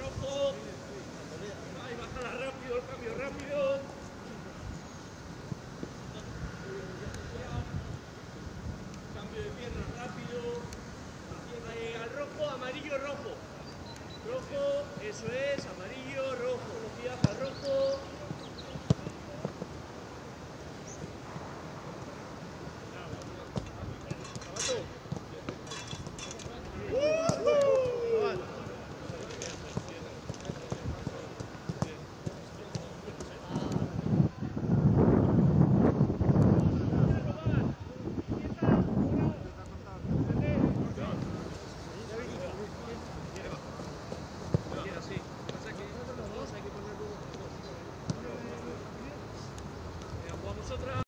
Rojo. Ahí bájala rápido, el cambio rápido. Cambio de pierna rápido. Al rojo, amarillo, rojo. Rojo, eso es, amarillo, rojo. Otra.